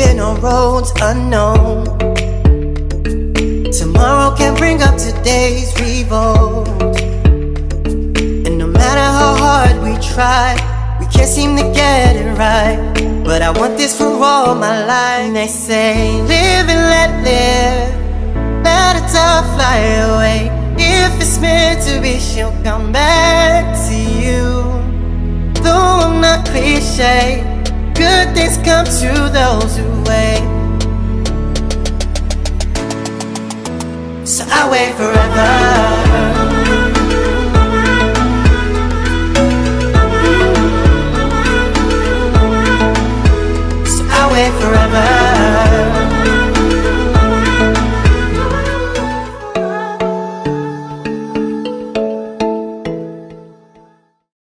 on roads unknown. Tomorrow can bring up today's revolt. And no matter how hard we try, we can't seem to get it right. But I want this for all my life. They say, live and let live. Let a dove fly away. If it's meant to be, she'll come back to you. Though I'm not cliche, good things come to those who So I wait forever.